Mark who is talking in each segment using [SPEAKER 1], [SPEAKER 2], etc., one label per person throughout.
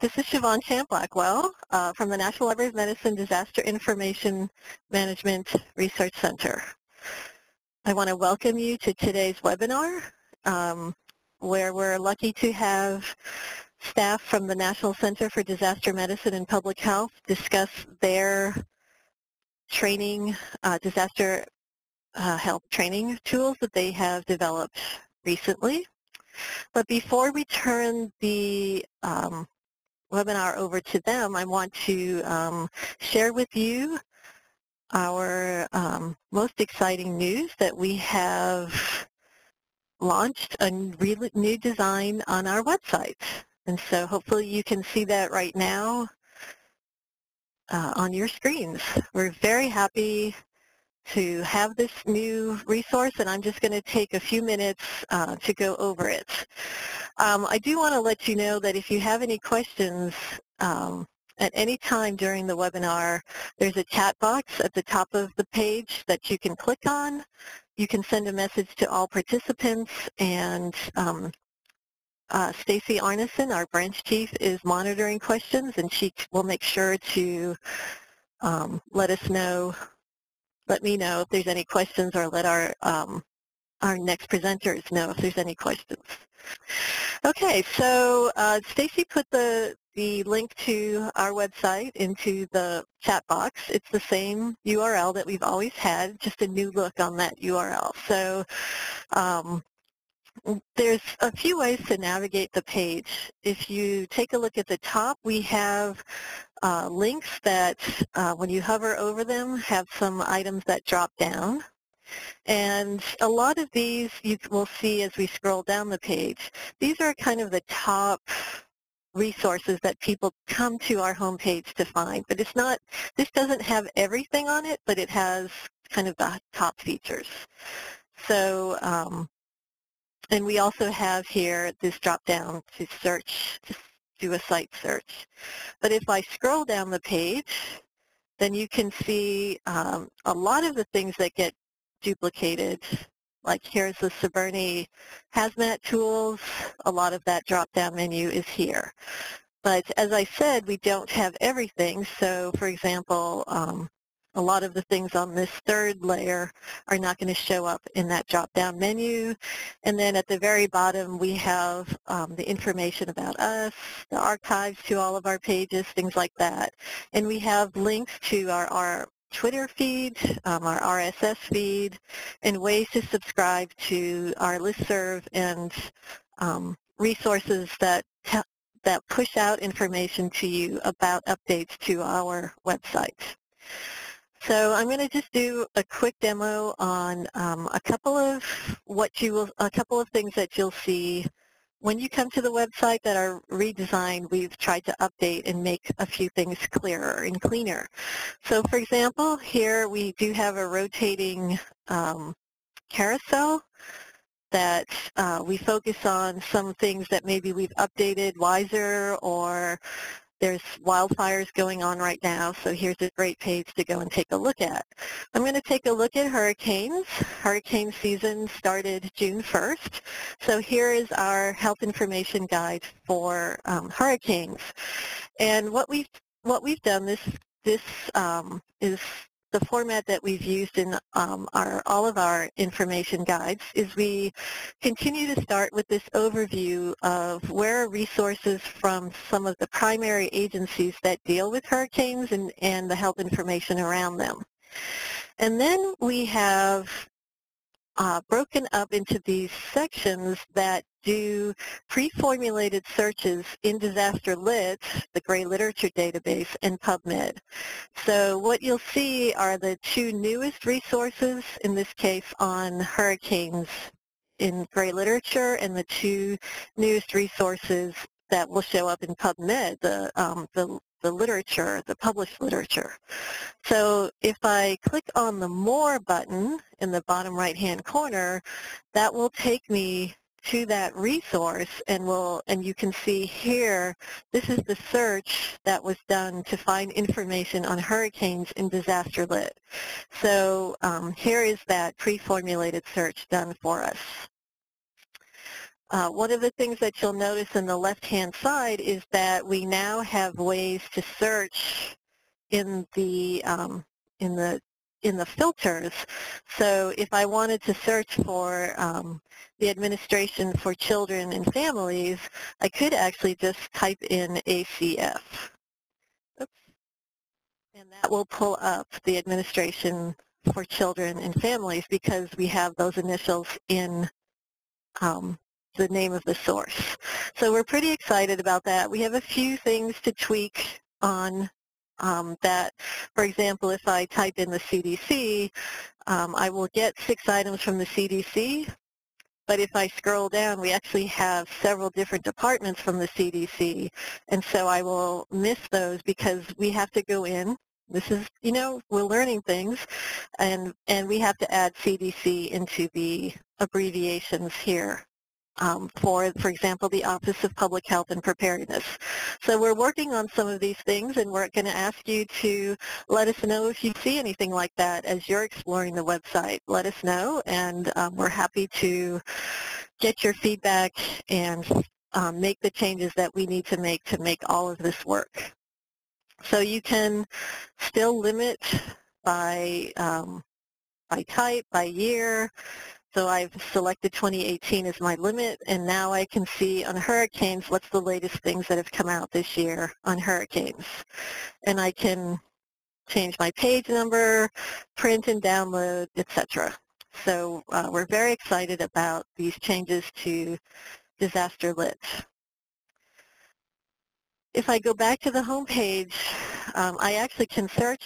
[SPEAKER 1] this is Siobhan Champ Blackwell uh, from the National Library of Medicine Disaster Information Management Research Center. I want to welcome you to today's webinar um, where we're lucky to have staff from the National Center for Disaster Medicine and Public Health discuss their training, uh, disaster uh, health training tools that they have developed recently. But before we turn the um, webinar over to them, I want to um, share with you our um, most exciting news that we have launched a new design on our website. And so hopefully you can see that right now uh, on your screens. We're very happy to have this new resource and I'm just going to take a few minutes uh, to go over it. Um, I do want to let you know that if you have any questions um, at any time during the webinar, there's a chat box at the top of the page that you can click on. You can send a message to all participants and um, uh, Stacy Arnesen, our branch chief, is monitoring questions and she will make sure to um, let us know let me know if there's any questions or let our, um, our next presenters know if there's any questions. Okay, so uh, Stacy put the, the link to our website into the chat box. It's the same URL that we've always had, just a new look on that URL. So um, there's a few ways to navigate the page. If you take a look at the top, we have uh, links that, uh, when you hover over them, have some items that drop down. And a lot of these you will see as we scroll down the page. These are kind of the top resources that people come to our homepage to find. But it's not, this doesn't have everything on it, but it has kind of the top features. So, um, and we also have here this drop down to search, to do a site search. But if I scroll down the page, then you can see um, a lot of the things that get duplicated. Like here's the CBRNE hazmat tools. A lot of that drop-down menu is here. But as I said, we don't have everything. So for example, um, a lot of the things on this third layer are not going to show up in that drop-down menu. And then at the very bottom, we have um, the information about us, the archives to all of our pages, things like that. And we have links to our, our Twitter feed, um, our RSS feed, and ways to subscribe to our listserv and um, resources that that push out information to you about updates to our website. So I'm going to just do a quick demo on um, a couple of what you will, a couple of things that you'll see when you come to the website that are redesigned. We've tried to update and make a few things clearer and cleaner. So for example, here we do have a rotating um, carousel that uh, we focus on some things that maybe we've updated wiser or there's wildfires going on right now, so here's a great page to go and take a look at. I'm going to take a look at hurricanes. Hurricane season started June 1st, so here is our health information guide for um, hurricanes. And what we've what we've done this this um, is the format that we've used in um, our, all of our information guides is we continue to start with this overview of where resources from some of the primary agencies that deal with hurricanes and, and the health information around them. And then we have uh, broken up into these sections that do pre-formulated searches in Disaster Lit, the Gray Literature Database, and PubMed. So what you'll see are the two newest resources, in this case on hurricanes in Gray Literature, and the two newest resources that will show up in PubMed, the, um, the the literature, the published literature. So if I click on the More button in the bottom right-hand corner, that will take me to that resource and will and you can see here this is the search that was done to find information on hurricanes in disaster lit. So um, here is that pre-formulated search done for us. Uh, one of the things that you'll notice in the left-hand side is that we now have ways to search in the um, in the in the filters. So if I wanted to search for um, the administration for children and families, I could actually just type in ACF. Oops. And that will pull up the administration for children and families because we have those initials in um, the name of the source. So we're pretty excited about that. We have a few things to tweak on um, that, for example, if I type in the CDC, um, I will get six items from the CDC, but if I scroll down, we actually have several different departments from the CDC, and so I will miss those because we have to go in. This is, you know, we're learning things, and, and we have to add CDC into the abbreviations here um, for, for example, the Office of Public Health and Preparedness. So we're working on some of these things, and we're going to ask you to let us know if you see anything like that as you're exploring the website. Let us know, and um, we're happy to get your feedback and um, make the changes that we need to make to make all of this work. So you can still limit by, um, by type, by year, so I've selected 2018 as my limit, and now I can see on hurricanes what's the latest things that have come out this year on hurricanes. And I can change my page number, print and download, etc. So uh, we're very excited about these changes to Disaster Lit. If I go back to the home page, um, I actually can search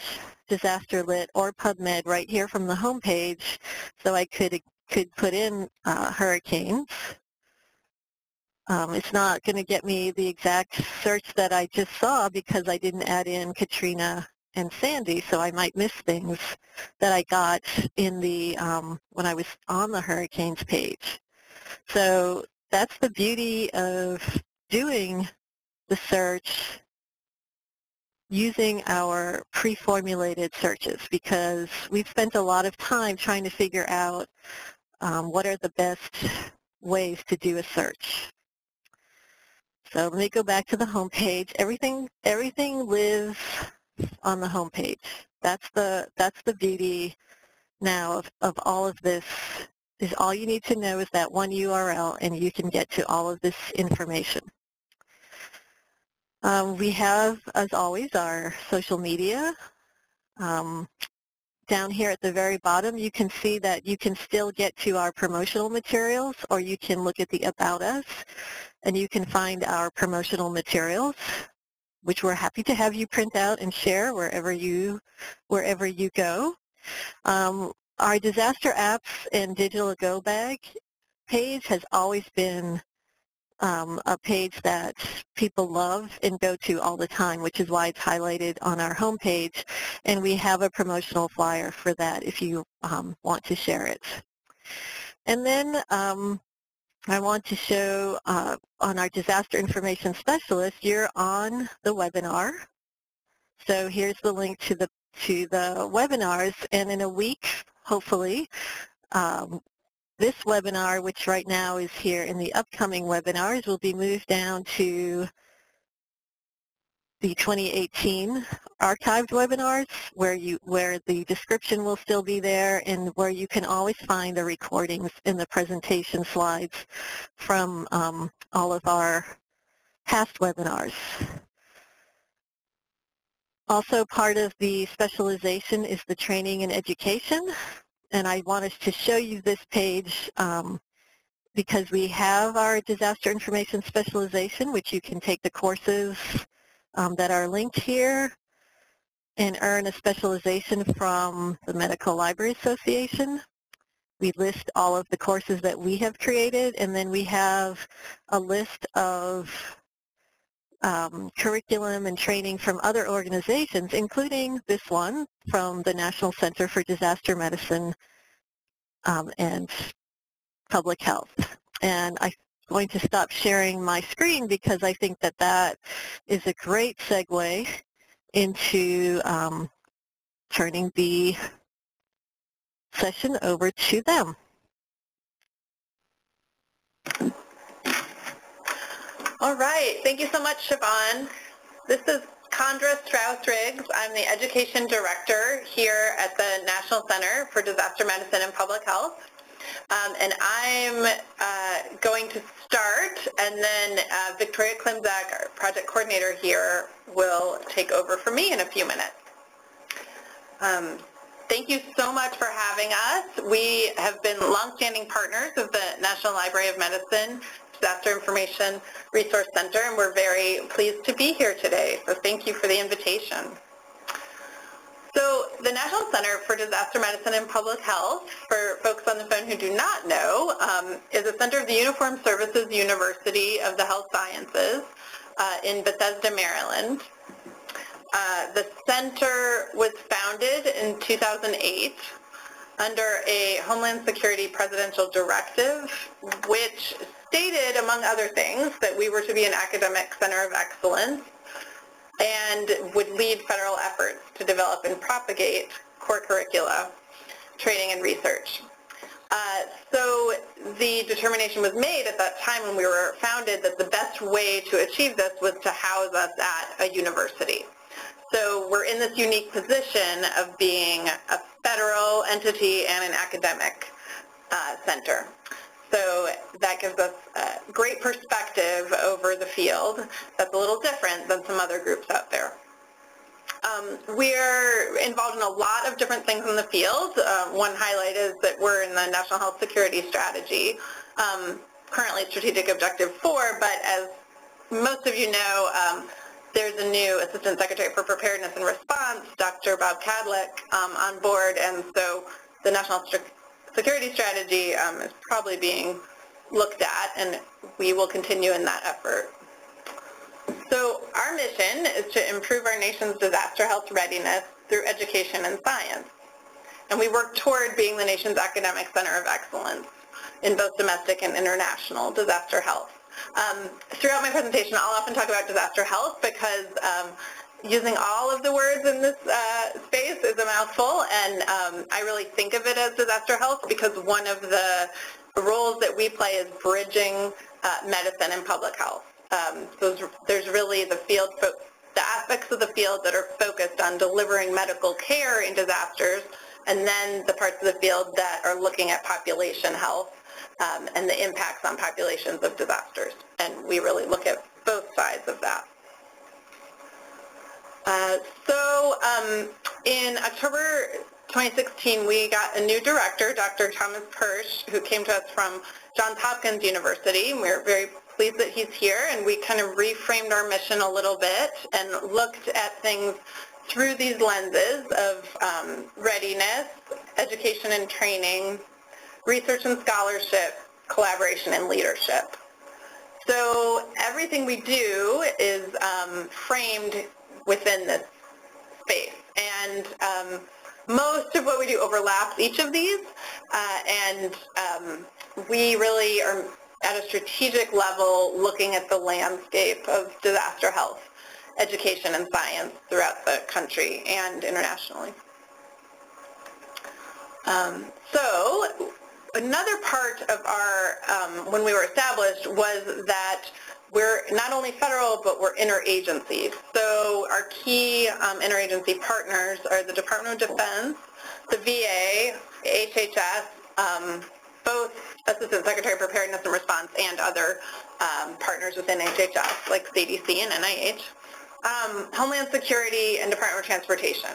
[SPEAKER 1] Disaster Lit or PubMed right here from the home page. So I could could put in uh, hurricanes. Um, it's not going to get me the exact search that I just saw because I didn't add in Katrina and Sandy, so I might miss things that I got in the um, when I was on the hurricanes page. So that's the beauty of doing the search using our pre-formulated searches because we've spent a lot of time trying to figure out um, what are the best ways to do a search. So let me go back to the home page. Everything, everything lives on the home page. That's the, that's the beauty now of, of all of this is all you need to know is that one URL and you can get to all of this information. Um, we have, as always, our social media. Um, down here at the very bottom, you can see that you can still get to our promotional materials or you can look at the About Us and you can find our promotional materials which we're happy to have you print out and share wherever you, wherever you go. Um, our disaster apps and digital go bag page has always been um, a page that people love and go to all the time, which is why it's highlighted on our homepage. And we have a promotional flyer for that if you um, want to share it. And then um, I want to show uh, on our Disaster Information Specialist, you're on the webinar. So here's the link to the to the webinars, and in a week, hopefully, um, this webinar, which right now is here in the upcoming webinars, will be moved down to the 2018 archived webinars where you where the description will still be there and where you can always find the recordings and the presentation slides from um, all of our past webinars. Also part of the specialization is the training and education and I wanted to show you this page um, because we have our disaster information specialization, which you can take the courses um, that are linked here and earn a specialization from the Medical Library Association. We list all of the courses that we have created, and then we have a list of um, curriculum and training from other organizations, including this one from the National Center for Disaster Medicine um, and Public Health. And I'm going to stop sharing my screen because I think that that is a great segue into um, turning the session over to them.
[SPEAKER 2] All right. Thank you so much, Siobhan. This is Kandra Strauss-Riggs. I'm the Education Director here at the National Center for Disaster Medicine and Public Health. Um, and I'm uh, going to start, and then uh, Victoria Klimczak, our project coordinator here, will take over for me in a few minutes. Um, thank you so much for having us. We have been longstanding partners of the National Library of Medicine Disaster Information Resource Center, and we're very pleased to be here today. So thank you for the invitation. So the National Center for Disaster Medicine and Public Health, for folks on the phone who do not know, um, is a center of the Uniformed Services University of the Health Sciences uh, in Bethesda, Maryland. Uh, the center was founded in 2008 under a Homeland Security Presidential Directive, which stated, among other things, that we were to be an academic center of excellence and would lead federal efforts to develop and propagate core curricula, training, and research. Uh, so the determination was made at that time when we were founded that the best way to achieve this was to house us at a university. So we're in this unique position of being a federal entity and an academic uh, center. So that gives us a great perspective over the field that's a little different than some other groups out there. Um, we're involved in a lot of different things in the field. Um, one highlight is that we're in the National Health Security Strategy, um, currently Strategic Objective 4, but as most of you know, um, there's a new Assistant Secretary for Preparedness and Response, Dr. Bob Kadlec, um, on board, and so the National security strategy um, is probably being looked at, and we will continue in that effort. So our mission is to improve our nation's disaster health readiness through education and science. And we work toward being the nation's academic center of excellence in both domestic and international disaster health. Um, throughout my presentation, I'll often talk about disaster health because um, using all of the words in this uh, space is a mouthful, and um, I really think of it as disaster health because one of the roles that we play is bridging uh, medicine and public health. Um, so there's really the field, the aspects of the field that are focused on delivering medical care in disasters, and then the parts of the field that are looking at population health um, and the impacts on populations of disasters. And we really look at both sides of that. Uh, so um, in October 2016, we got a new director, Dr. Thomas Kirsch, who came to us from Johns Hopkins University. We're very pleased that he's here, and we kind of reframed our mission a little bit and looked at things through these lenses of um, readiness, education and training, research and scholarship, collaboration and leadership. So everything we do is um, framed within this space. And um, most of what we do overlaps each of these, uh, and um, we really are at a strategic level looking at the landscape of disaster health, education, and science throughout the country and internationally. Um, so another part of our, um, when we were established, was that we're not only federal, but we're interagency. So our key um, interagency partners are the Department of Defense, the VA, HHS, um, both Assistant Secretary of Preparedness and Response and other um, partners within HHS like CDC and NIH, um, Homeland Security, and Department of Transportation.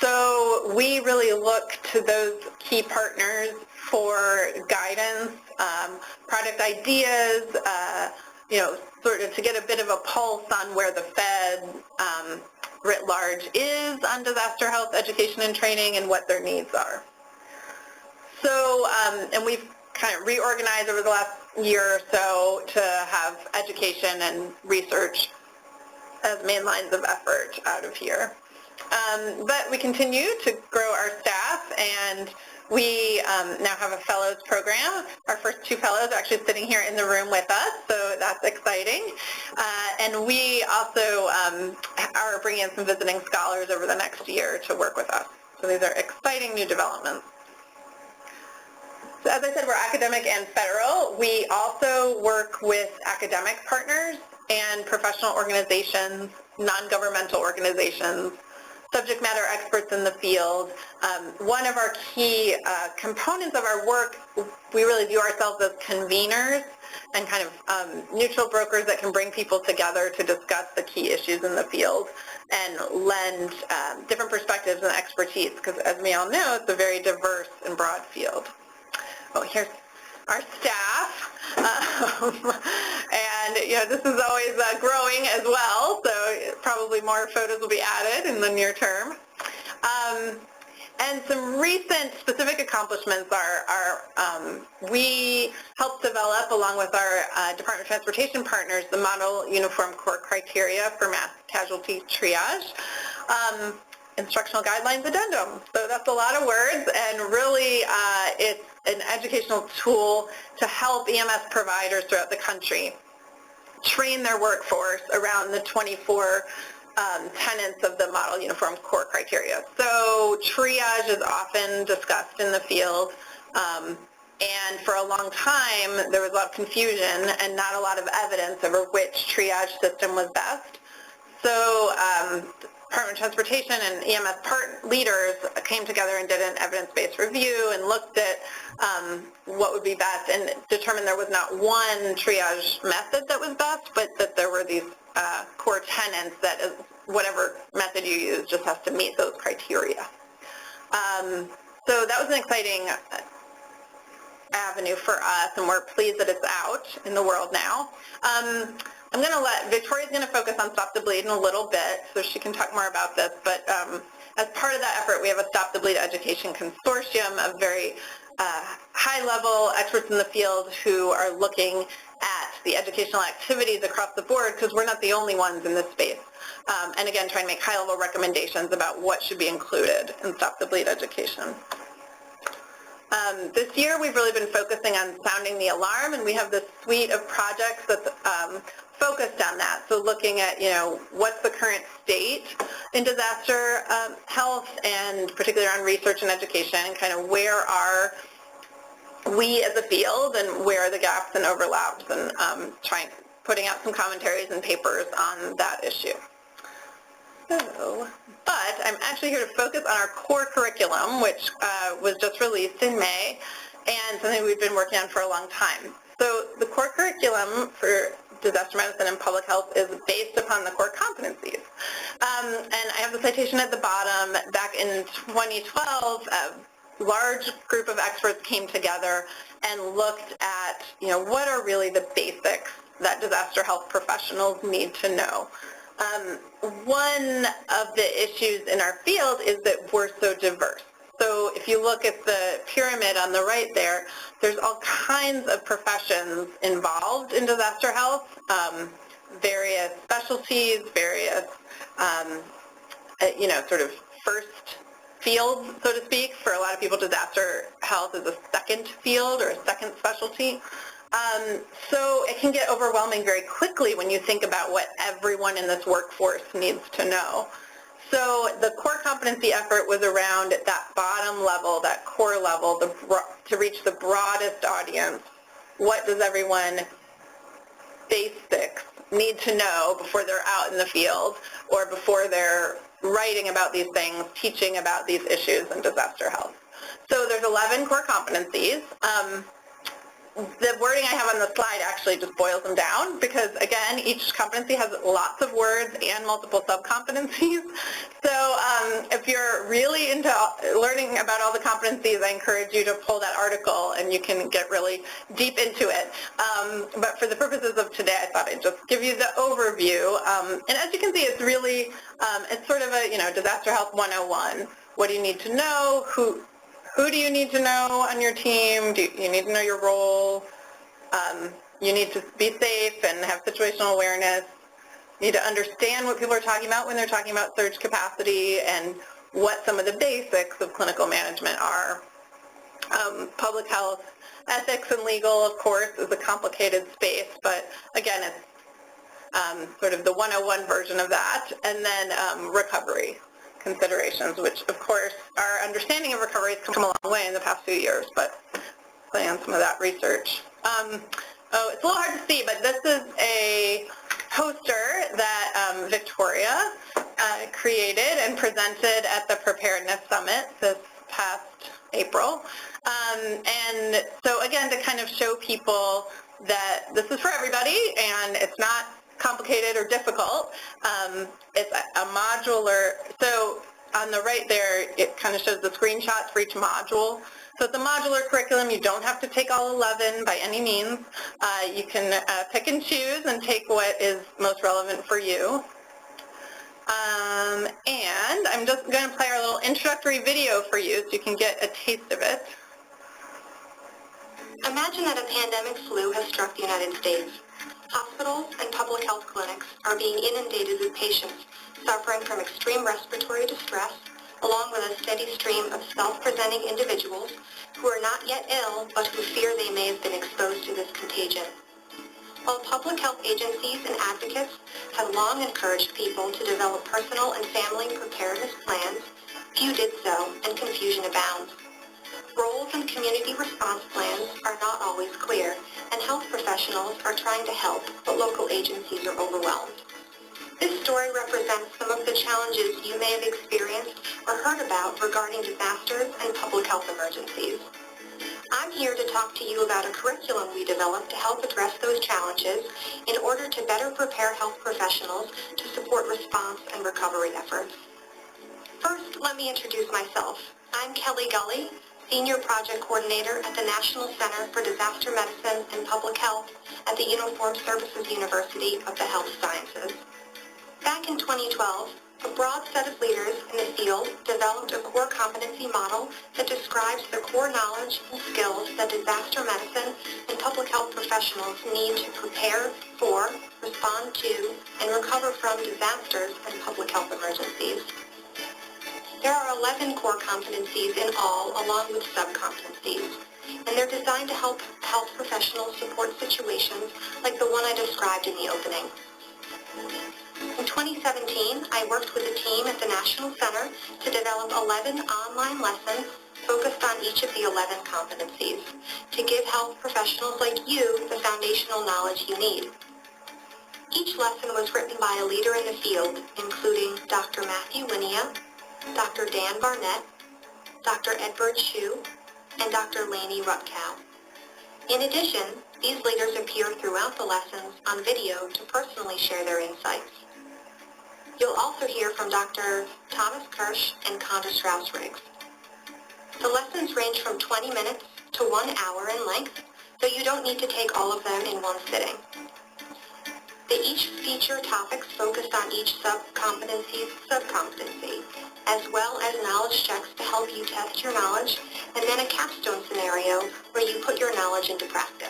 [SPEAKER 2] So we really look to those key partners for guidance, um, product ideas, uh, you know, sort of to get a bit of a pulse on where the Fed um, writ large is on disaster health education and training and what their needs are. So, um, and we've kind of reorganized over the last year or so to have education and research as main lines of effort out of here. Um, but we continue to grow our staff and we um, now have a fellows program. Our first two fellows are actually sitting here in the room with us, so that's exciting. Uh, and we also um, are bringing in some visiting scholars over the next year to work with us. So these are exciting new developments. So as I said, we're academic and federal. We also work with academic partners and professional organizations, non-governmental organizations, subject matter experts in the field. Um, one of our key uh, components of our work, we really view ourselves as conveners and kind of um, neutral brokers that can bring people together to discuss the key issues in the field and lend um, different perspectives and expertise because as we all know, it's a very diverse and broad field. Oh, here's our staff. Um, and, you know, this is always uh, growing as well, so probably more photos will be added in the near term. Um, and some recent specific accomplishments are, are um, we helped develop, along with our uh, Department of Transportation partners, the Model Uniform Core Criteria for Mass Casualty Triage. Um, instructional guidelines addendum. So that's a lot of words, and really uh, it's an educational tool to help EMS providers throughout the country train their workforce around the 24 um, tenets of the model uniform core criteria. So triage is often discussed in the field. Um, and for a long time, there was a lot of confusion and not a lot of evidence over which triage system was best. So um, Department of Transportation and EMS part leaders came together and did an evidence-based review and looked at um, what would be best and determined there was not one triage method that was best, but that there were these uh, core tenets that is, whatever method you use just has to meet those criteria. Um, so that was an exciting avenue for us, and we're pleased that it's out in the world now. Um, I'm going to let, Victoria's going to focus on Stop the Bleed in a little bit, so she can talk more about this, but um, as part of that effort, we have a Stop the Bleed Education Consortium of very uh, high-level experts in the field who are looking at the educational activities across the board because we're not the only ones in this space. Um, and again, trying to make high-level recommendations about what should be included in Stop the Bleed education. Um, this year, we've really been focusing on sounding the alarm, and we have this suite of projects that's um, focused on that. So looking at, you know, what's the current state in disaster um, health, and particularly on research and education, kind of where are we as a field, and where are the gaps and overlaps, and um, trying putting out some commentaries and papers on that issue. So, but I'm actually here to focus on our core curriculum, which uh, was just released in May, and something we've been working on for a long time. So the core curriculum for disaster medicine and public health is based upon the core competencies. Um, and I have the citation at the bottom. Back in 2012, a large group of experts came together and looked at, you know, what are really the basics that disaster health professionals need to know. Um, one of the issues in our field is that we're so diverse. So if you look at the pyramid on the right there, there's all kinds of professions involved in disaster health, um, various specialties, various, um, uh, you know, sort of first fields, so to speak. For a lot of people, disaster health is a second field or a second specialty. Um, so it can get overwhelming very quickly when you think about what everyone in this workforce needs to know. So the core competency effort was around that bottom level, that core level, the, to reach the broadest audience. What does everyone basics need to know before they're out in the field or before they're writing about these things, teaching about these issues in disaster health. So there's 11 core competencies. Um, the wording I have on the slide actually just boils them down because again each competency has lots of words and multiple sub-competencies. So um, if you're really into learning about all the competencies I encourage you to pull that article and you can get really deep into it. Um, but for the purposes of today I thought I'd just give you the overview. Um, and as you can see it's really um, it's sort of a you know disaster health 101 what do you need to know? Who who do you need to know on your team? Do you, you need to know your role? Um, you need to be safe and have situational awareness. You need to understand what people are talking about when they're talking about surge capacity and what some of the basics of clinical management are. Um, public health, ethics and legal, of course, is a complicated space, but again, it's um, sort of the 101 version of that. And then um, recovery, considerations, which of course our understanding of recovery has come a long way in the past few years, but play on some of that research. Um, oh, it's a little hard to see, but this is a poster that um, Victoria uh, created and presented at the Preparedness Summit this past April. Um, and so again, to kind of show people that this is for everybody and it's not complicated or difficult. Um, it's a, a modular, so on the right there, it kind of shows the screenshots for each module. So it's a modular curriculum. You don't have to take all 11 by any means. Uh, you can uh, pick and choose and take what is most relevant for you. Um, and I'm just going to play our little introductory video for you so you can get a taste of it.
[SPEAKER 3] Imagine that a pandemic flu has struck the United States. Hospitals and public health clinics are being inundated with patients suffering from extreme respiratory distress, along with a steady stream of self-presenting individuals who are not yet ill but who fear they may have been exposed to this contagion. While public health agencies and advocates have long encouraged people to develop personal and family preparedness plans, few did so, and confusion abounds. Roles and community response plans are not always clear, and health professionals are trying to help, but local agencies are overwhelmed. This story represents some of the challenges you may have experienced or heard about regarding disasters and public health emergencies. I'm here to talk to you about a curriculum we developed to help address those challenges in order to better prepare health professionals to support response and recovery efforts. First, let me introduce myself. I'm Kelly Gully, Senior Project Coordinator at the National Center for Disaster Medicine and Public Health at the Uniformed Services University of the Health Sciences. Back in 2012, a broad set of leaders in the field developed a core competency model that describes the core knowledge and skills that disaster medicine and public health professionals need to prepare for, respond to, and recover from disasters and public health emergencies. There are 11 core competencies in all, along with sub-competencies, and they're designed to help health professionals support situations like the one I described in the opening. In 2017, I worked with a team at the National Center to develop 11 online lessons focused on each of the 11 competencies to give health professionals like you the foundational knowledge you need. Each lesson was written by a leader in the field, including Dr. Matthew Wynia, Dr. Dan Barnett, Dr. Edbert Hsu, and Dr. Lainie Rutkow. In addition, these leaders appear throughout the lessons on video to personally share their insights. You'll also hear from Dr. Thomas Kirsch and Kandra Strauss-Riggs. The lessons range from 20 minutes to one hour in length, so you don't need to take all of them in one sitting. They each feature topics focused on each sub-competency's sub-competency, as well as knowledge checks to help you test your knowledge, and then a capstone scenario where you put your knowledge into practice.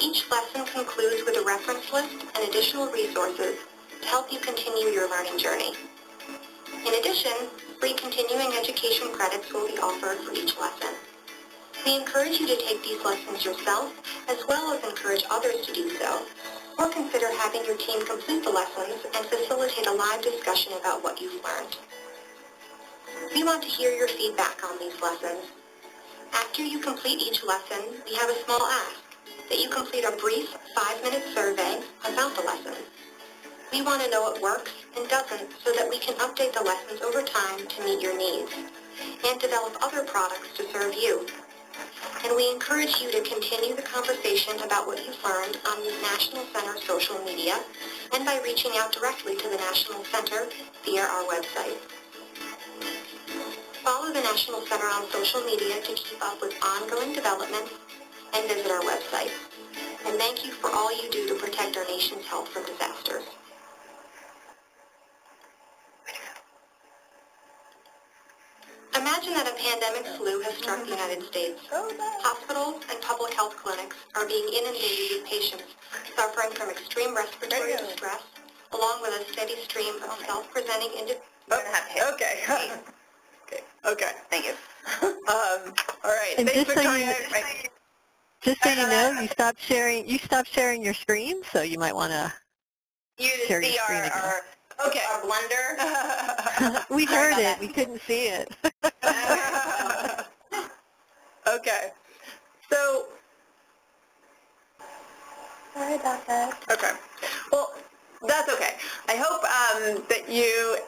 [SPEAKER 3] Each lesson concludes with a reference list and additional resources to help you continue your learning journey. In addition, free continuing education credits will be offered for each lesson. We encourage you to take these lessons yourself, as well as encourage others to do so, or consider having your team complete the lessons and facilitate a live discussion about what you've learned. We want to hear your feedback on these lessons. After you complete each lesson, we have a small ask that you complete a brief five-minute survey about the lesson. We want to know what works and doesn't so that we can update the lessons over time to meet your needs and develop other products to serve you. And we encourage you to continue the conversation about what you've learned on the National Center social media and by reaching out directly to the National Center via our website. Follow the National Center on social media to keep up with ongoing developments and visit our website. And thank you for all you do to protect our nation's health from disasters. Imagine that a pandemic flu has struck the United States. Hospitals and public health clinics are being inundated with patients suffering from extreme respiratory distress, along with a steady stream of self-presenting individuals.
[SPEAKER 2] Oh, okay. okay. Okay.
[SPEAKER 3] Thank you.
[SPEAKER 2] Um, all right.
[SPEAKER 1] And
[SPEAKER 2] Thanks,
[SPEAKER 1] just so you
[SPEAKER 2] Victoria.
[SPEAKER 1] know- Just so you know, you stopped sharing. You stopped sharing your screen, so you might want to.
[SPEAKER 2] You
[SPEAKER 1] Share your
[SPEAKER 2] see our,
[SPEAKER 1] screen again.
[SPEAKER 2] our, okay. our blender.
[SPEAKER 1] we heard it. We couldn't see it.
[SPEAKER 2] okay. So,
[SPEAKER 4] Sorry about that.
[SPEAKER 2] okay. Well, that's okay. I hope um, that you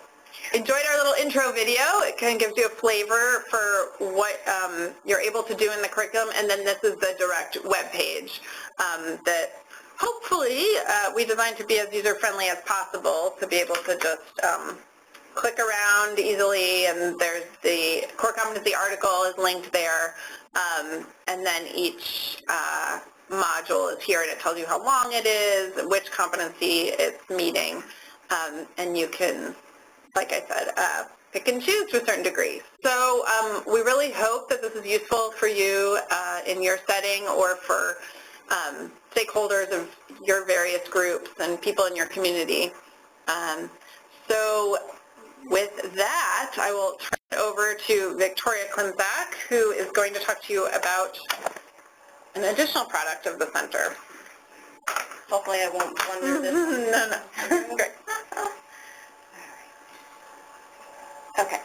[SPEAKER 2] enjoyed our little intro video. It kind of gives you a flavor for what um, you're able to do in the curriculum, and then this is the direct web page um, that hopefully uh, we designed to be as user-friendly as possible to be able to just um, click around easily, and there's the core competency article is linked there, um, and then each uh, module is here, and it tells you how long it is, which competency it's meeting, um, and you can, like I said, uh, pick and choose to a certain degree. So um, we really hope that this is useful for you uh, in your setting or for um, stakeholders of your various groups and people in your community. Um, so with that, I will turn it over to Victoria Klimczak, who is going to talk to you about an additional product of the center.
[SPEAKER 4] Hopefully I won't wonder this.
[SPEAKER 2] no, no. Great.
[SPEAKER 4] Okay.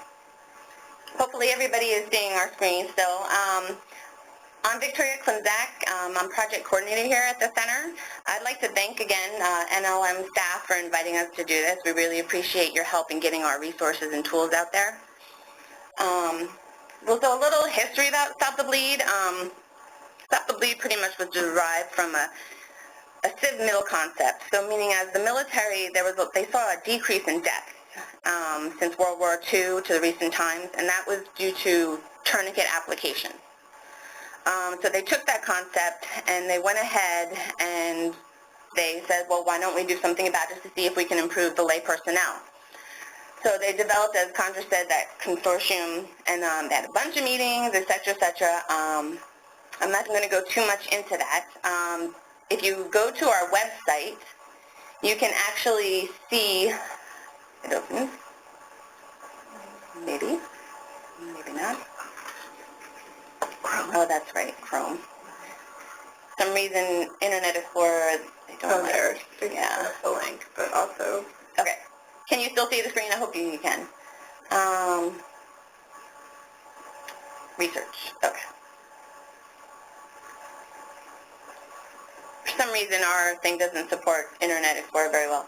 [SPEAKER 4] Hopefully everybody is seeing our screen still. Um, I'm Victoria Klimczak. Um, I'm project coordinator here at the center. I'd like to thank again uh, NLM staff for inviting us to do this. We really appreciate your help in getting our resources and tools out there. Um, well, so a little history about Stop the Bleed. Um, Stop the Bleed pretty much was derived from a, a civ middle concept. So meaning as the military, there was a, they saw a decrease in deaths um, since World War II to the recent times, and that was due to tourniquet application. Um, so they took that concept and they went ahead and they said, well, why don't we do something about this to see if we can improve the lay personnel? So they developed, as Kandra said, that consortium, and um, they had a bunch of meetings, et cetera, et cetera. Um, I'm not going to go too much into that. Um, if you go to our website, you can actually see, it opens, maybe, maybe not. Chrome. Oh, that's right, Chrome. For some reason, Internet Explorer, they don't
[SPEAKER 2] Oh,
[SPEAKER 4] like-
[SPEAKER 2] there.
[SPEAKER 4] Yeah.
[SPEAKER 2] the link, but also
[SPEAKER 4] Okay. Can you still see the screen? I hope you can. Um, research. Okay. For some reason, our thing doesn't support Internet Explorer very well.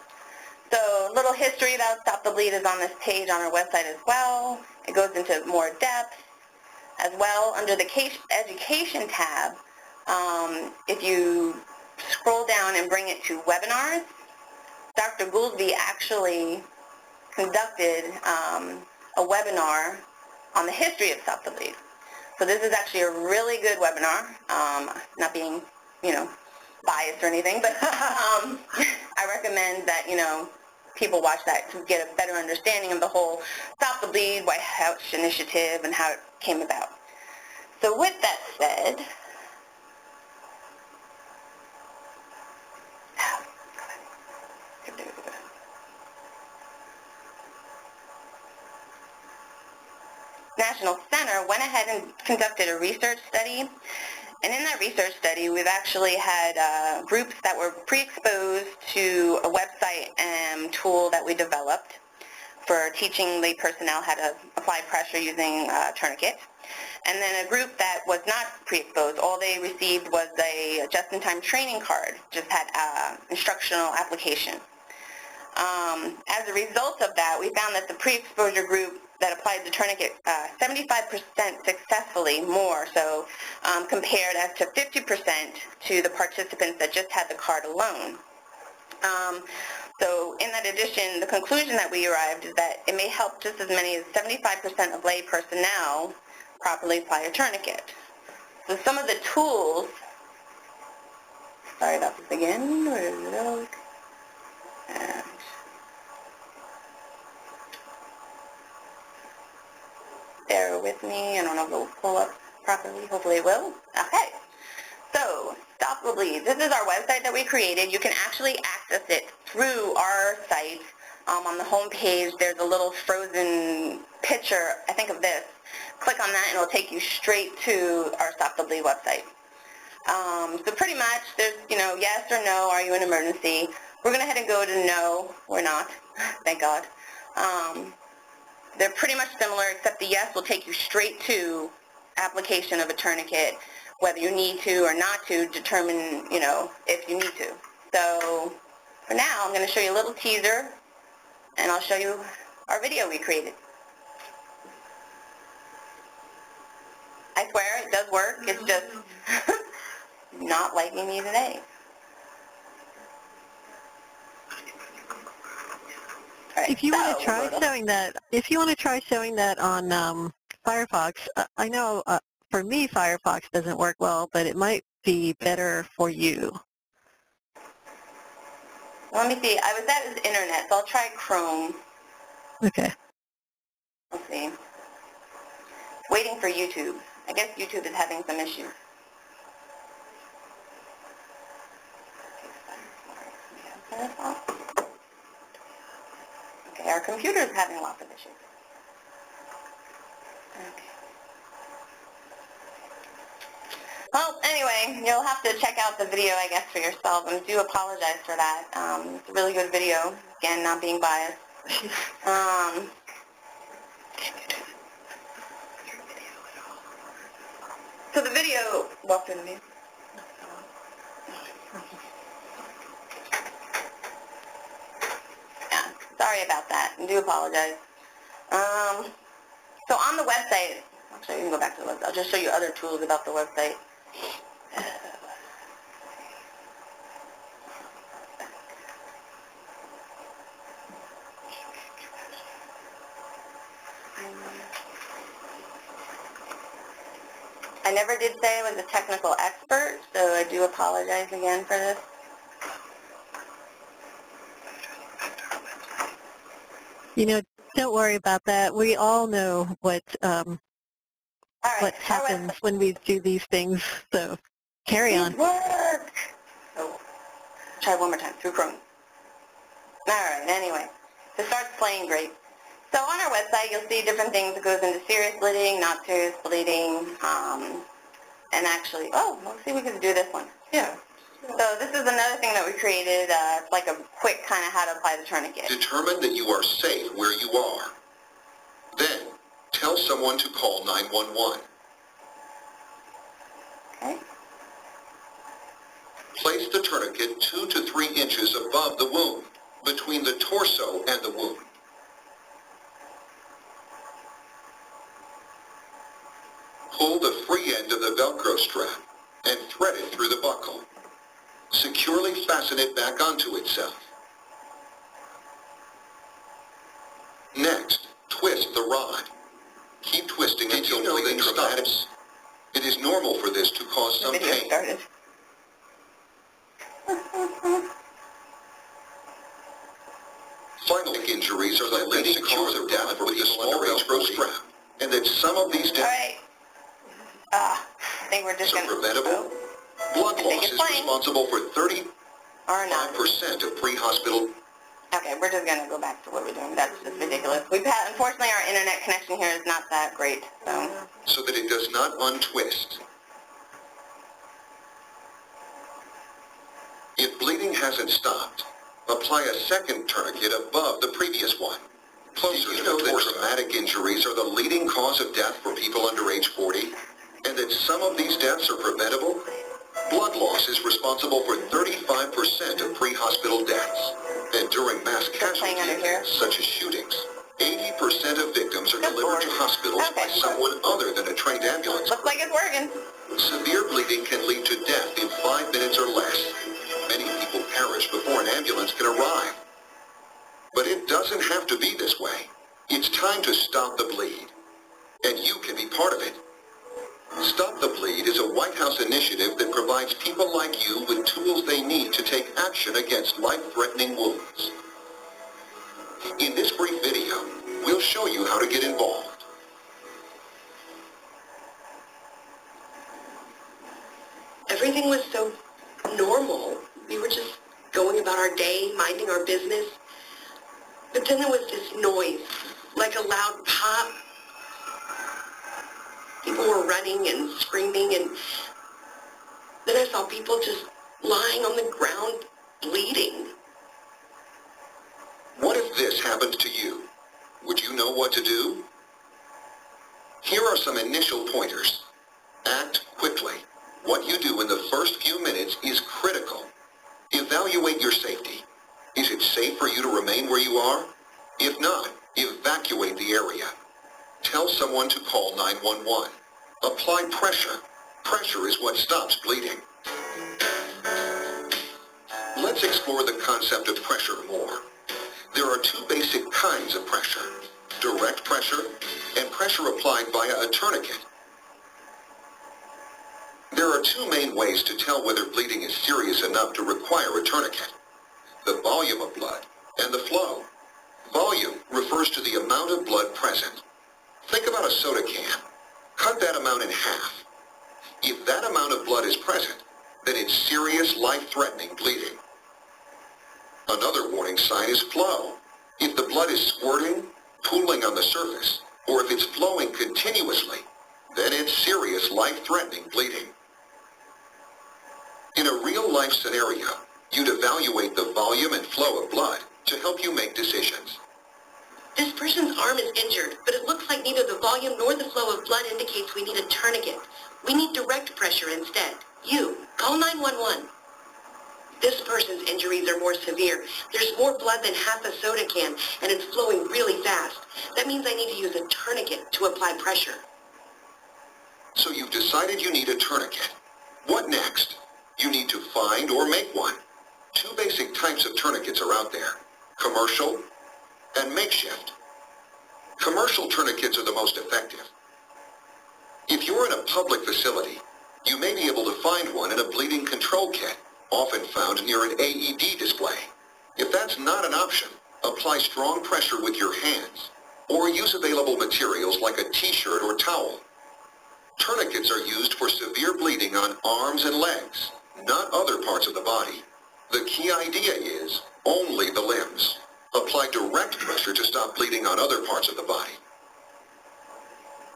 [SPEAKER 4] So a little history about Stop the Bleed is on this page on our website as well. It goes into more depth as well. Under the education tab, um, if you scroll down and bring it to webinars, Dr. Goolsby actually conducted um, a webinar on the history of Stop the So this is actually a really good webinar, um, not being, you know, biased or anything, but um, I recommend that, you know, people watch that to get a better understanding of the whole Stop the Bleed White House initiative and how it came about. So with that said, National Center went ahead and conducted a research study. And in that research study, we've actually had uh, groups that were pre-exposed to a website and tool that we developed for teaching lay personnel how to apply pressure using uh, tourniquet. And then a group that was not pre-exposed, all they received was a just-in-time training card, just had uh, instructional application. Um, as a result of that, we found that the pre-exposure group that applied the tourniquet uh, 75% successfully more, so um, compared as to 50% to the participants that just had the card alone. Um, so in that addition, the conclusion that we arrived is that it may help just as many as 75% of lay personnel properly apply a tourniquet. So some of the tools, sorry about this again, where did it go? And bear with me. I don't know if it'll pull up properly. Hopefully it will. Okay. So, Stop the Bleed. This is our website that we created. You can actually access it through our site. Um, on the home page, there's a little frozen picture, I think of this. Click on that and it'll take you straight to our Stop the Bleed website. Um, so pretty much, there's, you know, yes or no, are you an emergency? We're going to head and go to no, we're not, thank God. Um, they're pretty much similar, except the yes will take you straight to application of a tourniquet, whether you need to or not to determine, you know, if you need to. So for now, I'm going to show you a little teaser, and I'll show you our video we created. I swear it does work. It's just not liking me today. Right,
[SPEAKER 1] If you want to try showing that, if you want to try showing that on um, Firefox, uh, I know uh, for me Firefox doesn't work well, but it might be better for you.
[SPEAKER 4] Let me see. I was at his internet, so I'll try Chrome.
[SPEAKER 1] Okay.
[SPEAKER 4] Let's see. Waiting for YouTube. I guess YouTube is having some issues. Okay, our computer is having lots of issues. Okay. Well, anyway, you'll have to check out the video, I guess, for yourself, and do apologize for that. Um, it's a really good video. Again, not being biased. Um, so the video, walk through the video. Yeah, sorry about that. I do apologize. Um, so on the website, actually, you can go back to the website. I'll just show you other tools about the website. I never did say I was a technical expert, so I do apologize again for this.
[SPEAKER 1] You know, don't worry about that. We all know what um,
[SPEAKER 4] right.
[SPEAKER 1] what happens when we do these things. So carry on.
[SPEAKER 4] Work. Oh, try one more time through Chrome. All right. Anyway, it starts playing great. So on our website, you'll see different things that goes into serious bleeding, not serious bleeding, um, and actually, oh, let's see if we can do this one.
[SPEAKER 5] Yeah.
[SPEAKER 4] So this is another thing that we created. Uh, it's like a quick kind of how to apply the tourniquet.
[SPEAKER 6] Determine that you are safe where you are. Then, tell someone to call 911.
[SPEAKER 4] Okay.
[SPEAKER 6] Place the tourniquet 2 to 3 inches above the wound, between the torso and the wound. Pull the free end of the Velcro strap and thread it through the buckle. Securely fasten it back onto itself. Next, twist the rod. Keep twisting until bleeding stops. It is normal for this to cause some pain.
[SPEAKER 4] started.
[SPEAKER 6] Final injuries are the leading cause of death for the small Velcro strap, and that some of these deaths
[SPEAKER 4] right. Ah, I think we're just to...
[SPEAKER 6] preventable. Blood loss is responsible for 35%
[SPEAKER 4] Or not.
[SPEAKER 6] of pre-hospital.
[SPEAKER 4] Okay, we're just going to go back to what we're doing. That's just ridiculous. We've had, unfortunately, our internet connection here is not that great, so...
[SPEAKER 6] so that it does not untwist. If bleeding hasn't stopped, apply a second tourniquet above the previous one. Closer you know that traumatic injuries are the leading cause of death for people under age 40, and that some of these deaths are preventable? Blood loss is responsible for 35% of pre-hospital deaths. And during mass casualty events, such as shootings, 80% of victims are delivered to hospitals by someone other than a trained ambulance.
[SPEAKER 4] Looks like it's working.
[SPEAKER 6] Severe bleeding can lead to death in five minutes or less. Many people perish before an ambulance can arrive. But it doesn't have to be this way. It's time to stop the bleed. And you can be part of it. Stop the Bleed is a White House initiative that provides people like you with tools they need to take action against life-threatening wounds. In this brief video, we'll show you how to get involved.
[SPEAKER 5] Everything was so normal. We were just going about our day, minding our business. But then there was this noise, like a loud pop. People were running and screaming, and then I saw people just lying on the ground, bleeding.
[SPEAKER 6] What if this happened to you? Would you know what to do? Here are some initial pointers. Act quickly. What you do in the first few minutes is critical. Evaluate your safety. Is it safe for you to remain where you are? If not, evacuate the area. Tell someone to call 911. Apply pressure. Pressure is what stops bleeding. Let's explore the concept of pressure more. There are two basic kinds of pressure, direct pressure and pressure applied via a tourniquet. There are two main ways to tell whether bleeding is serious enough to require a tourniquet. The volume of blood and the flow. Volume refers to the amount of blood present. Think about a soda can. Cut that amount in half. If that amount of blood is present, then it's serious life-threatening bleeding. Another warning sign is flow. If the blood is squirting, pooling on the surface, or if it's flowing continuously, then it's serious life-threatening bleeding. In a real-life scenario, you'd evaluate the volume and flow of blood to help you make decisions.
[SPEAKER 5] This person's arm is injured, but it looks like neither the volume nor the flow of blood indicates we need a tourniquet. We need direct pressure instead. You, call 911. This person's injuries are more severe. There's more blood than half a soda can, and it's flowing really fast. That means I need to use a tourniquet to apply pressure.
[SPEAKER 6] So you've decided you need a tourniquet. What next? You need to find or make one. Two basic types of tourniquets are out there, commercial and makeshift. Commercial tourniquets are the most effective. If you're in a public facility, you may be able to find one in a bleeding control kit often found near an AED display. If that's not an option, apply strong pressure with your hands or use available materials like a t-shirt or towel. Tourniquets are used for severe bleeding on arms and legs, not other parts of the body. The key idea is only the limbs. Apply direct pressure to stop bleeding on other parts of the body.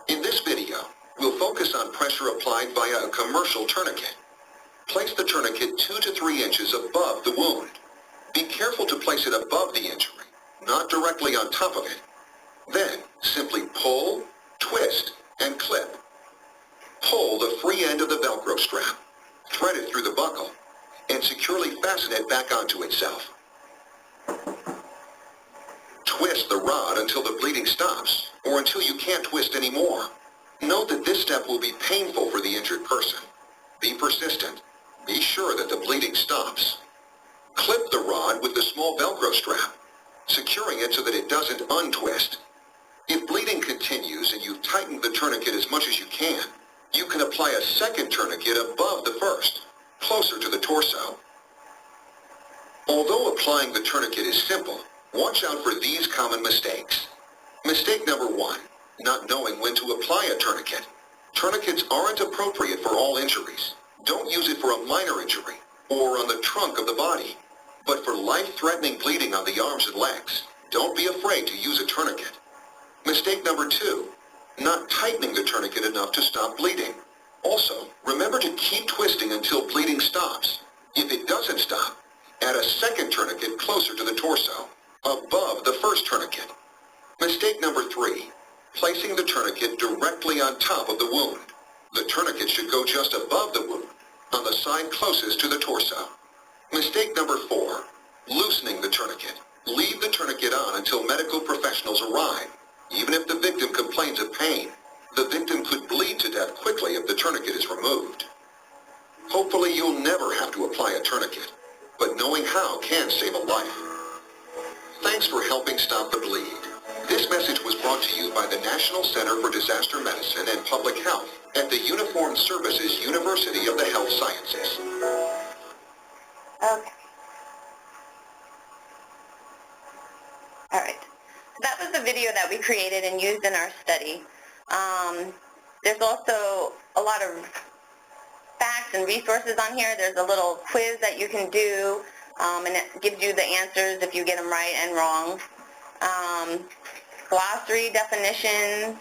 [SPEAKER 6] In this video, we'll focus on pressure applied via a commercial tourniquet. Place the tourniquet 2 to 3 inches above the wound. Be careful to place it above the injury, not directly on top of it. Then, simply pull, twist, and clip. Pull the free end of the Velcro strap, thread it through the buckle, and securely fasten it back onto itself. Twist the rod until the bleeding stops, or until you can't twist anymore. Note that this step will be painful for the injured person. Be persistent be sure that the bleeding stops. Clip the rod with the small Velcro strap, securing it so that it doesn't untwist. If bleeding continues and you've tightened the tourniquet as much as you can, you can apply a second tourniquet above the first, closer to the torso. Although applying the tourniquet is simple, watch out for these common mistakes. Mistake number one, not knowing when to apply a tourniquet. Tourniquets aren't appropriate for all injuries. Don't use it for a minor injury or on the trunk of the body. But for life-threatening bleeding on the arms and legs, don't be afraid to use a tourniquet. Mistake number two, not tightening the tourniquet enough to stop bleeding. Also, remember to keep twisting until bleeding stops. If it doesn't stop, add a second tourniquet closer to the torso, above the first tourniquet. Mistake number three, placing the tourniquet directly on top of the wound. The tourniquet should go just above the wound, on the side closest to the torso. Mistake number four, loosening the tourniquet. Leave the tourniquet on until medical professionals arrive. Even if the victim complains of pain, the victim could bleed to death quickly if the tourniquet is removed. Hopefully you'll never have to apply a tourniquet, but knowing how can save a life. Thanks for helping stop the bleed. This message was brought to you by the National Center for Disaster Medicine and Public Health at the Uniformed Services University of the Health Sciences.
[SPEAKER 2] Okay. All right. So That was the video that we created and used in our study. Um, there's also a lot of facts and resources on here. There's a little quiz that you can do, um, and it gives you the answers if you get them right and wrong. Um, glossary definitions,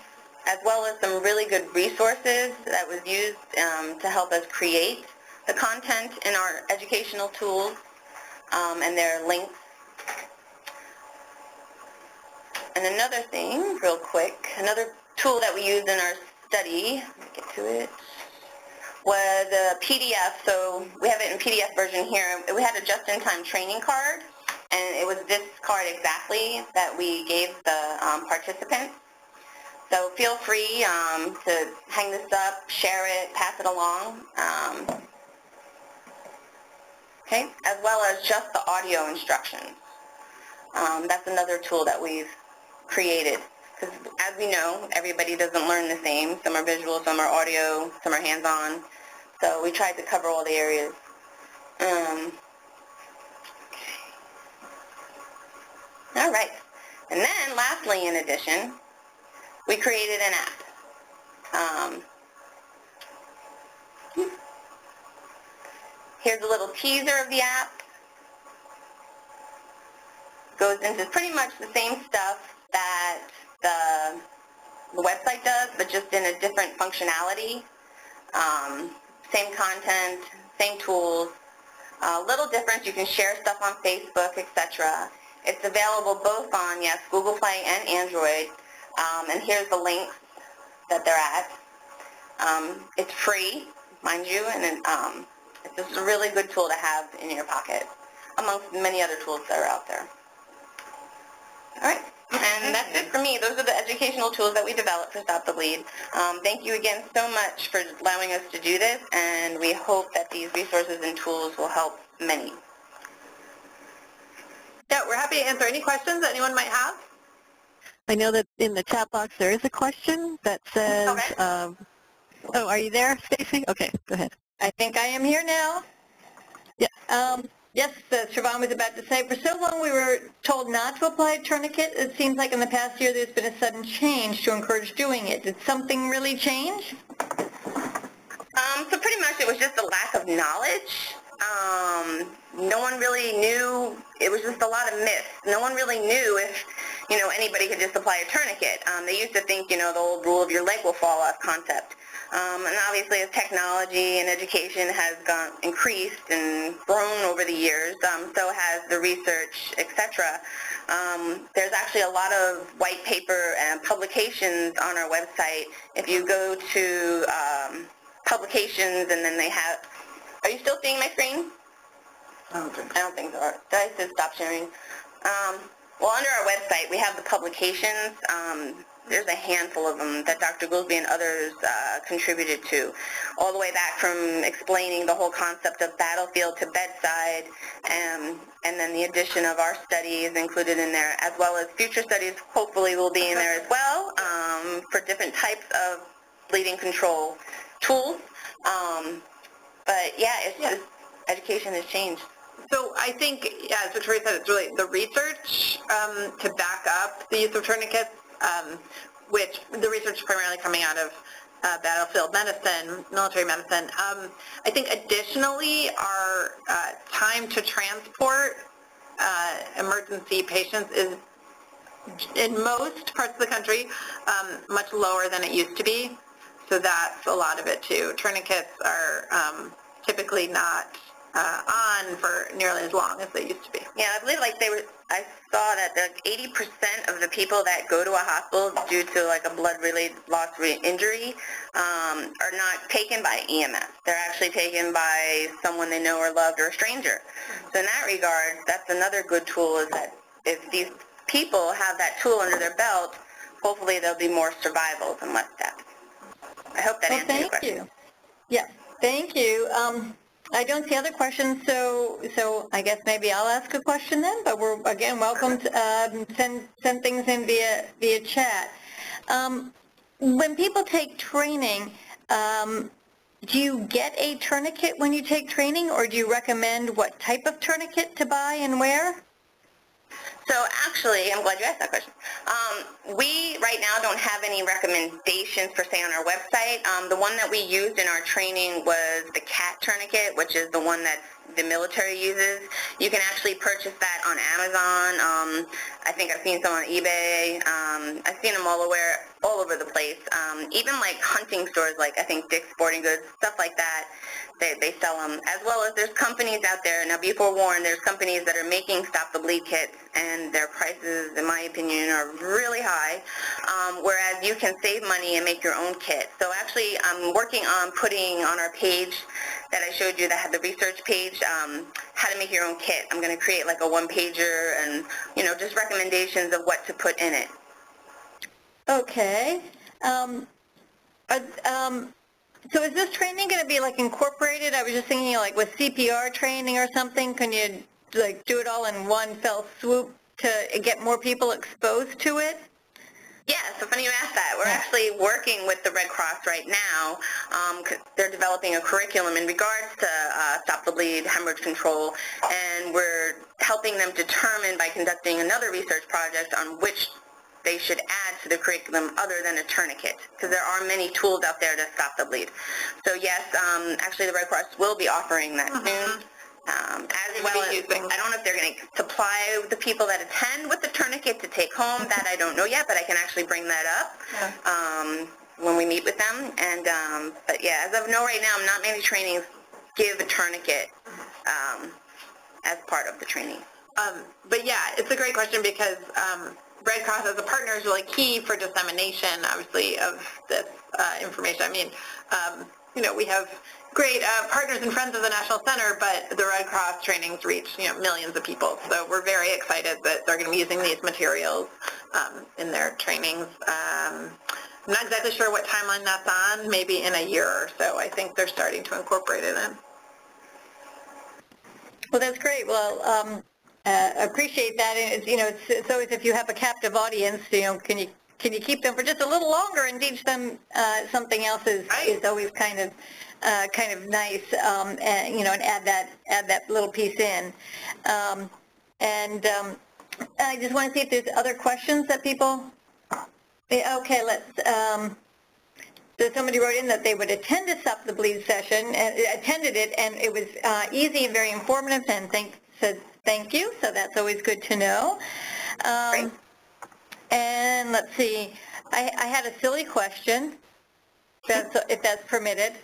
[SPEAKER 2] as well as some really good resources that was used um, to help us create the content in our educational tools um, and their links. And another thing, real quick, another tool that we used in our study, get to it,
[SPEAKER 4] was a PDF, so we have it in PDF version here. We had a just-in-time training card, and it was this card exactly that we gave the um, participants. So feel free um, to hang this up, share it, pass it along. Um, okay, as well as just the audio instructions. Um, that's another tool that we've created. Because as we know, everybody doesn't learn the same. Some are visual, some are audio, some are hands-on. So we tried to cover all the areas. Um, all right. And then lastly, in addition, we created an app. Um, here's a little teaser of the app. Goes into pretty much the same stuff that the, the website does, but just in a different functionality. Um, same content, same tools. A uh, little difference, you can share stuff on Facebook, etc. It's available both on, yes, Google Play and Android. Um, and here's the links that they're at. Um, it's free, mind you, and um, it's just a really good tool to have in your pocket, amongst many other tools that are out there. All right. And that's it for me. Those are the educational tools that we developed for Stop the Bleed. Um, thank you again so much for allowing us to do this, and we hope that these resources and tools will help many.
[SPEAKER 2] Yeah, we're happy to answer any questions that anyone might have. I know that in the chat box there is a question that says, okay. um, oh, are you there, Stacy? Okay, go ahead.
[SPEAKER 7] I think I am here now. Yeah. Um, yes, Siobhan was about to say, for so long we were told not to apply a tourniquet. It seems like in the past year there's been a sudden change to encourage doing it. Did something really change?
[SPEAKER 4] Um, so pretty much it was just a lack of knowledge. Um, no one really knew. It was just a lot of myths. No one really knew if you know, anybody could just apply a tourniquet. Um, they used to think, you know, the old rule of your leg will fall off concept. Um, and obviously as technology and education has gone increased and grown over the years, um, so has the research, etc. Um, there's actually a lot of white paper and publications on our website. If you go to um, publications and then they have, are you still seeing my screen?
[SPEAKER 7] I don't think
[SPEAKER 4] so. I don't think so. Did I say stop sharing? Um, well, under our website, we have the publications. Um, there's a handful of them that Dr. Goolsby and others uh, contributed to, all the way back from explaining the whole concept of battlefield to bedside, and, and then the addition of our studies included in there, as well as future studies hopefully will be in there as well um, for different types of bleeding control tools. Um, but yeah, it's yeah. just education has changed.
[SPEAKER 2] So I think, yeah, as Victoria said, it's really the research um, to back up the use of tourniquets, um, which the research is primarily coming out of uh, battlefield medicine, military medicine. Um, I think additionally, our uh, time to transport uh, emergency patients is in most parts of the country um, much lower than it used to be. So that's a lot of it too. Tourniquets are um, typically not uh, on for nearly as long as they used to be.
[SPEAKER 4] Yeah, I believe like they were. I saw that like 80% of the people that go to a hospital due to like a blood-related loss injury um, are not taken by EMS. They're actually taken by someone they know or loved or a stranger. So in that regard, that's another good tool is that if these people have that tool under their belt, hopefully there'll be more survivals and less deaths. I hope that
[SPEAKER 7] well,
[SPEAKER 4] answers
[SPEAKER 7] your
[SPEAKER 4] question.
[SPEAKER 7] Thank You. Yeah, thank you. Um, I don't see other questions, so so I guess maybe I'll ask a question then. But we're again welcome to um, send send things in via via chat. Um, when people take training, um, do you get a tourniquet when you take training, or do you recommend what type of tourniquet to buy and where?
[SPEAKER 4] So actually, I'm glad you asked that question. Um, we right now don't have any recommendations per se on our website. Um, the one that we used in our training was the CAT tourniquet, which is the one that the military uses. You can actually purchase that on Amazon. Um, I think I've seen some on eBay. Um, I've seen them all over, all over the place. Um, even like hunting stores, like I think Dick's Sporting Goods, stuff like that. They, they sell them. As well as there's companies out there. Now, be forewarned, there's companies that are making Stop the Bleed kits and their prices, in my opinion, are really high, um, whereas you can save money and make your own kit. So actually, I'm working on putting on our page that I showed you that had the research page, um, how to make your own kit. I'm going to create like a one-pager and, you know, just recommendations of what to put in it.
[SPEAKER 7] Okay. Um, are, um, so is this training going to be like incorporated? I was just thinking like with CPR training or something. Can you like do it all in one fell swoop to get more people exposed to it?
[SPEAKER 4] Yeah, so funny you asked that. We're yeah. actually working with the Red Cross right now. Um, they're developing a curriculum in regards to uh, Stop the Bleed, hemorrhage control, and we're helping them determine by conducting another research project on which they should add to the curriculum other than a tourniquet because there are many tools out there to stop the bleed. So yes, um, actually the Red Cross will be offering that mm-hmm. soon. Um, as well as. I don't know if they're going to supply the people that attend with the tourniquet to take home. That I don't know yet, but I can actually bring that up yeah. um, when we meet with them. And um, But yeah, as of no right now, not many trainings give a tourniquet um, as part of the training.
[SPEAKER 2] Um, but yeah, it's a great question because um, Red Cross as a partner is really key for dissemination, obviously, of this uh, information. I mean, um, you know, we have great uh, partners and friends of the National Center, but the Red Cross trainings reach, you know, millions of people. So we're very excited that they're going to be using these materials um, in their trainings. Um, I'm not exactly sure what timeline that's on, maybe in a year or so. I think they're starting to incorporate it in.
[SPEAKER 7] Well, that's great. Well, um, uh, appreciate that. And it's, you know, it's, it's always if you have a captive audience, you know, can you can you keep them for just a little longer and teach them uh, something else is, right. is always kind of uh, kind of nice, um, and, you know, and add that add that little piece in. Um, and um, I just want to see if there's other questions that people. Okay, let's. Um, so somebody wrote in that they would attend a Stop the Bleed session, and uh, attended it, and it was uh, easy and very informative. And thank said thank you. So that's always good to know. Um, and let's see, I, I had a silly question, that's, if that's permitted.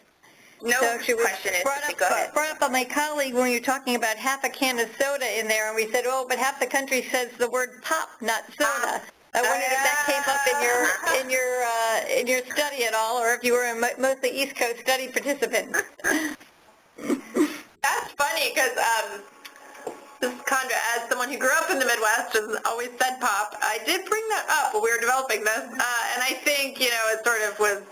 [SPEAKER 4] No so she question is,
[SPEAKER 7] brought up,
[SPEAKER 4] go ahead.
[SPEAKER 7] brought up by my colleague when you were talking about half a can of soda in there, and we said, oh, but half the country says the word pop, not soda. I wondered if that came up in your in your uh, in your study at all, or if you were a mostly East Coast study participant.
[SPEAKER 2] That's funny because um, this is Kandra. As someone who grew up in the Midwest and always said pop, I did bring that up when we were developing this, uh, and I think you know it sort of was.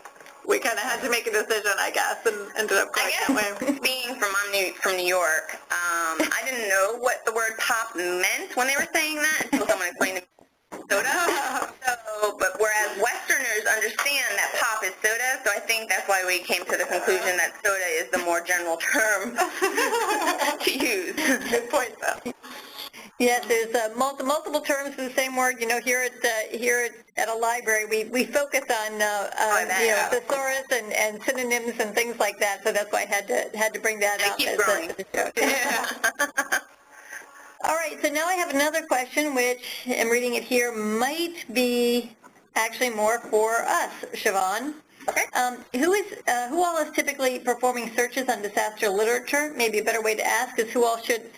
[SPEAKER 2] We kind of had to make a decision, I guess, and ended up going
[SPEAKER 4] that way. Being from I'm New, from New York, um, I didn't know what the word pop meant when they were saying that until someone explained to me soda. so, but whereas Westerners understand that pop is soda, so I think that's why we came to the conclusion that soda is the more general term to use.
[SPEAKER 2] Good point, though.
[SPEAKER 7] Yes, there's uh, multiple, multiple terms for the same word. You know, here at uh, here at, at, a library, we, we focus on uh, uh, you know thesaurus and, and synonyms and things like that. So that's why I had to had to bring that
[SPEAKER 4] up. Keep growing.
[SPEAKER 7] Yeah. All right, so now I have another question, which I'm reading it here, might be actually more for us, Siobhan.
[SPEAKER 4] Okay.
[SPEAKER 7] Um, who is uh, who all is typically performing searches on disaster literature? Maybe a better way to ask is who all should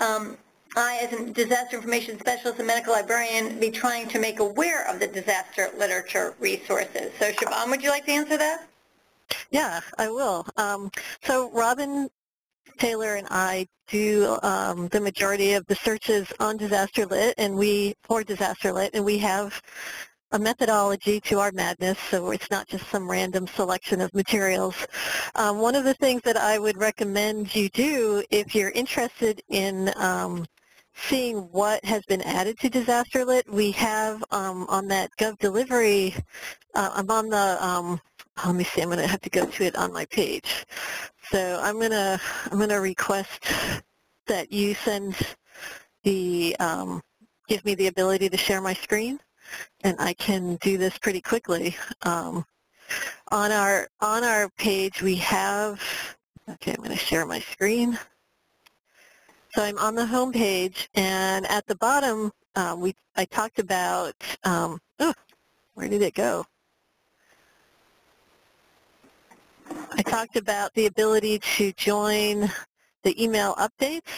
[SPEAKER 7] um, I, as a disaster information specialist and medical librarian, be trying to make aware of the disaster literature resources? So, Siobhan, would you like to answer that?
[SPEAKER 1] Yeah, I will. Um, so Robin Taylor and I do um, the majority of the searches on Disaster Lit and we, for Disaster Lit, and we have a methodology to our madness, so it's not just some random selection of materials. Um, one of the things that I would recommend you do if you're interested in um, seeing what has been added to Disaster Lit, we have um, on that Gov Delivery, uh, I'm on the, um, let me see, I'm going to have to go to it on my page. So I'm gonna I'm gonna request that you send the um, give me the ability to share my screen, and I can do this pretty quickly. Um, on our on our page we have okay I'm going to share my screen. So I'm on the home page, and at the bottom um, we I talked about um, oh, where did it go? I talked about the ability to join the email updates.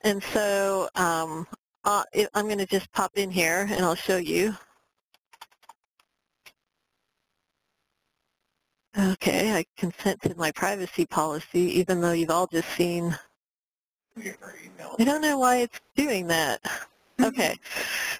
[SPEAKER 1] And so um, uh, I'm going to just pop in here and I'll show you. Okay, I consent to my privacy policy even though you've all just seen. I don't know why it's doing that. Okay,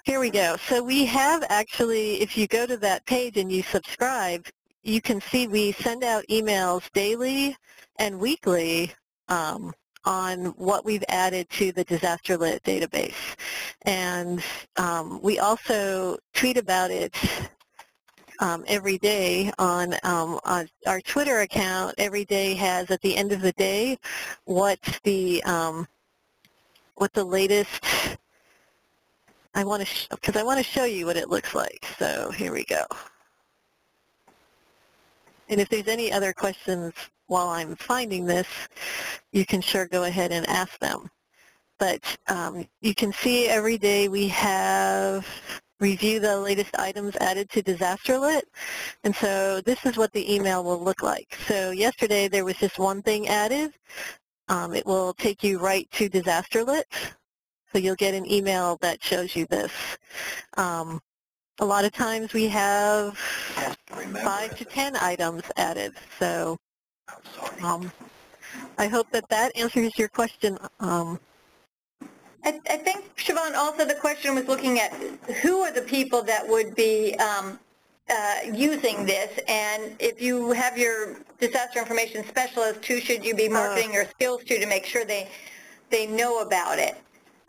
[SPEAKER 1] here we go. So we have actually, if you go to that page and you subscribe, you can see we send out emails daily and weekly um, on what we've added to the DisasterLit database. And um, we also tweet about it um, every day on, um, on, our Twitter account. Every day has at the end of the day what the um, what the latest. I want to because I want to show you what it looks like. So here we go. And if there's any other questions while I'm finding this, you can sure go ahead and ask them. But um, you can see every day we have review the latest items added to DisasterLit. And so this is what the email will look like. So yesterday there was just one thing added. Um, it will take you right to DisasterLit. So you'll get an email that shows you this. Um, a lot of times we have five to ten items added. So um, I hope that that answers your question.
[SPEAKER 7] I, I, think, Siobhan, also the question was looking at who are the people that would be um, uh, using this, and if you have your disaster information specialist, who should you be uh. marketing your skills to to make sure they they know about it?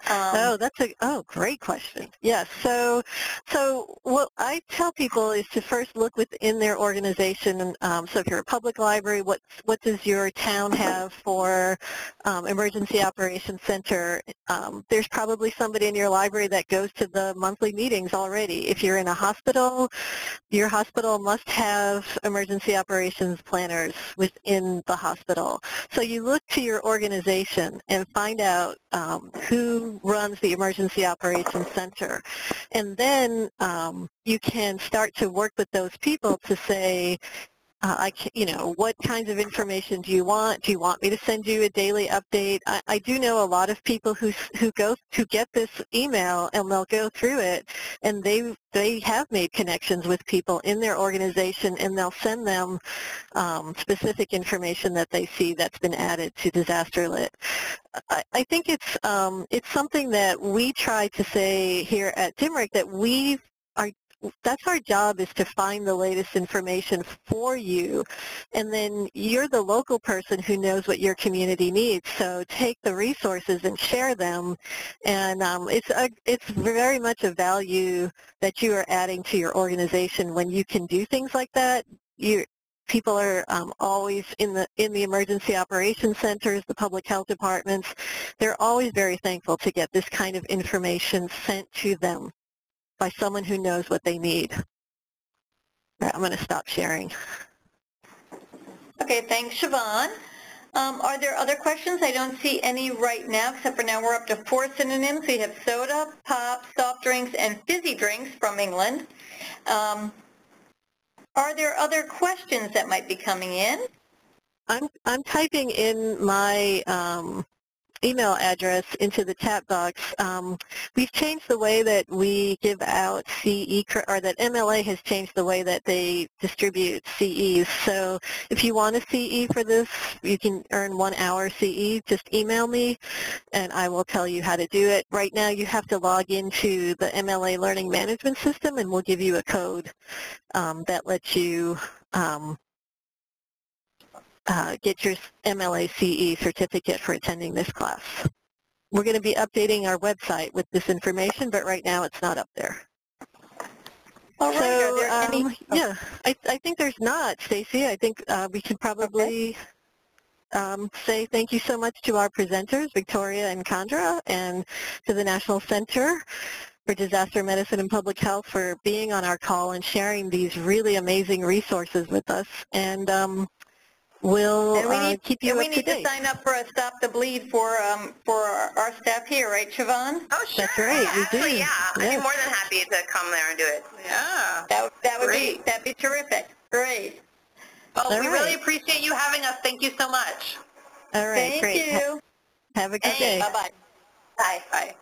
[SPEAKER 1] Um, oh, that's a oh great question. Yes. So, so what I tell people is to first look within their organization. Um, so, if you're a public library, what what does your town have for um, emergency operations center? Um, there's probably somebody in your library that goes to the monthly meetings already. If you're in a hospital, your hospital must have emergency operations planners within the hospital. So you look to your organization and find out um, runs the Emergency Operations Center. And then um, you can start to work with those people to say, uh, I can, you know, what kinds of information do you want? Do you want me to send you a daily update? I, I do know a lot of people who who go who get this email and they'll go through it, and they they have made connections with people in their organization, and they'll send them um, specific information that they see that's been added to DisasterLit. I, I think it's um, it's something that we try to say here at DIMRC that we that's our job is to find the latest information for you. And then you're the local person who knows what your community needs. So take the resources and share them. And um, it's a, it's very much a value that you are adding to your organization. When you can do things like that you people are um, always in the in the emergency operations centers, the public health departments. They're always very thankful to get this kind of information sent to them by someone who knows what they need. Right, I'm going to stop sharing.
[SPEAKER 7] Okay, thanks, Siobhan. Um, are there other questions? I don't see any right now, except for now we're up to four synonyms. We have soda, pop, soft drinks, and fizzy drinks from England. Um, are there other questions that might be coming in?
[SPEAKER 1] I'm, I'm typing in my um, email address into the chat box. Um, we've changed the way that we give out CE, or that MLA has changed the way that they distribute CEs. So if you want a CE for this, you can earn one hour CE. Just email me and I will tell you how to do it. Right now you have to log into the MLA Learning Management System and we'll give you a code um, that lets you um, uh, get your MLA CE certificate for attending this class. We're going to be updating our website with this information, but right now it's not up there.
[SPEAKER 7] All right. So, um, any...
[SPEAKER 1] yeah, I, I, think there's not, Stacy. I think uh, we should probably okay. um, say thank you so much to our presenters, Victoria and Kandra, and to the National Center for Disaster Medicine and Public Health for being on our call and sharing these really amazing resources with us. And um, We'll and we uh, need, uh, keep you
[SPEAKER 7] and
[SPEAKER 1] we
[SPEAKER 7] need
[SPEAKER 1] to,
[SPEAKER 7] sign up for a Stop the Bleed for um, for our staff here, right, Siobhan?
[SPEAKER 2] Oh, sure.
[SPEAKER 1] That's right.
[SPEAKER 2] Yeah,
[SPEAKER 1] we
[SPEAKER 2] actually,
[SPEAKER 1] do.
[SPEAKER 2] yeah. Yes. I'd be more than happy to come there and do it. Yeah.
[SPEAKER 7] That, that would Great. be that'd be terrific. Great.
[SPEAKER 2] Well, All we right. really appreciate you having us. Thank you so much.
[SPEAKER 1] All right.
[SPEAKER 7] Thank
[SPEAKER 1] great.
[SPEAKER 7] you.
[SPEAKER 1] have a good
[SPEAKER 7] hey,
[SPEAKER 1] day.
[SPEAKER 7] Bye-bye.
[SPEAKER 2] Bye. Bye.